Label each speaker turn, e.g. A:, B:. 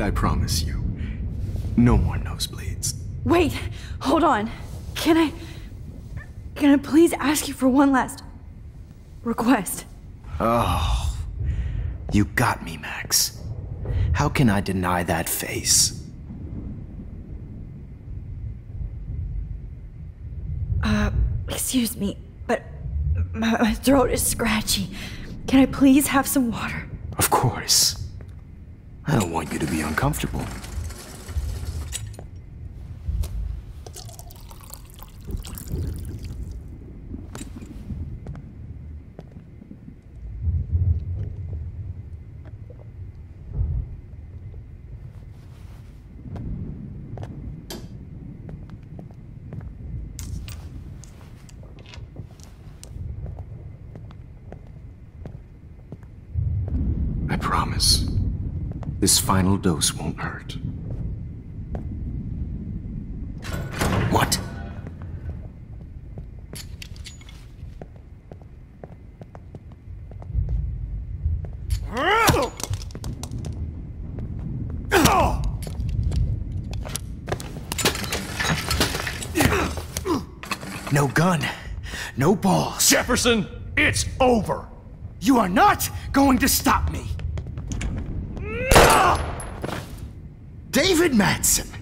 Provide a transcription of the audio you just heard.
A: And I promise you, no more nosebleeds.
B: Wait, hold on. Can I. Can I please ask you for one last request?
A: Oh, you got me, Max. How can I deny that face?
B: Uh, excuse me, but my, my throat is scratchy. Can I please have some water?
A: Of course. I don't want you to be uncomfortable. I promise. This final dose won't hurt. What? No gun. No balls.
C: Jefferson, it's over.
A: You are not going to stop me. David Madsen.